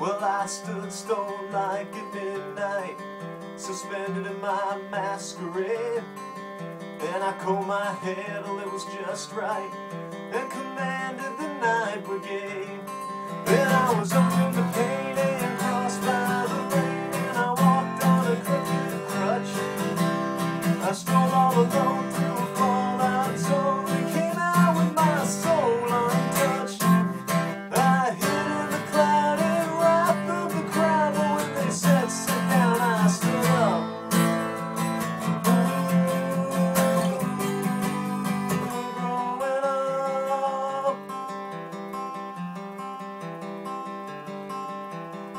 Well, I stood stone like at midnight, suspended in my masquerade. Then I combed my hair till it was just right, and commanded the night brigade. Then I was open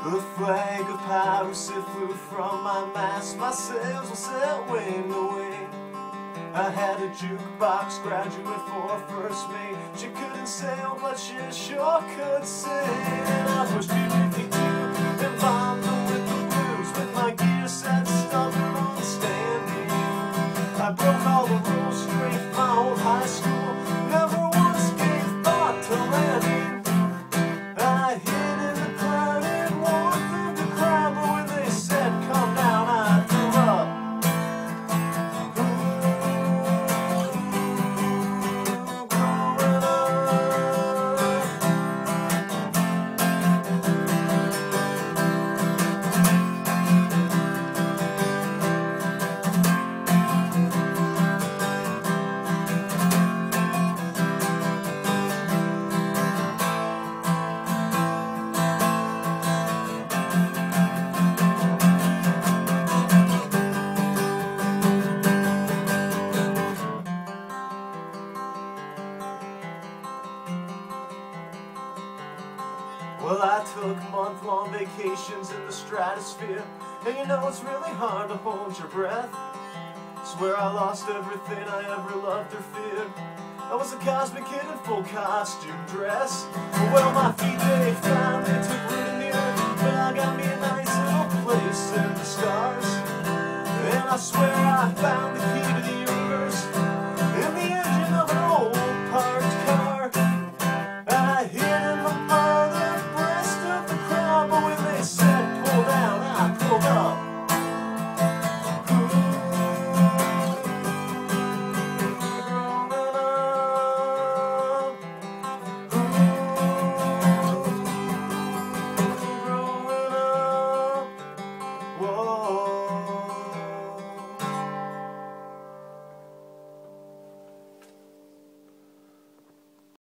The flag of piracy flew from my mast, my sails were set wing to wing. I had a jukebox graduate for first mate. She couldn't sail, but she sure could sing. Well, I took month-long vacations in the stratosphere, and you know it's really hard to hold your breath. Swear I lost everything I ever loved or feared. I was a cosmic kid in full costume dress. Well, my feet they they took root in the earth, but I got me a nice little place in the stars. And I swear I found the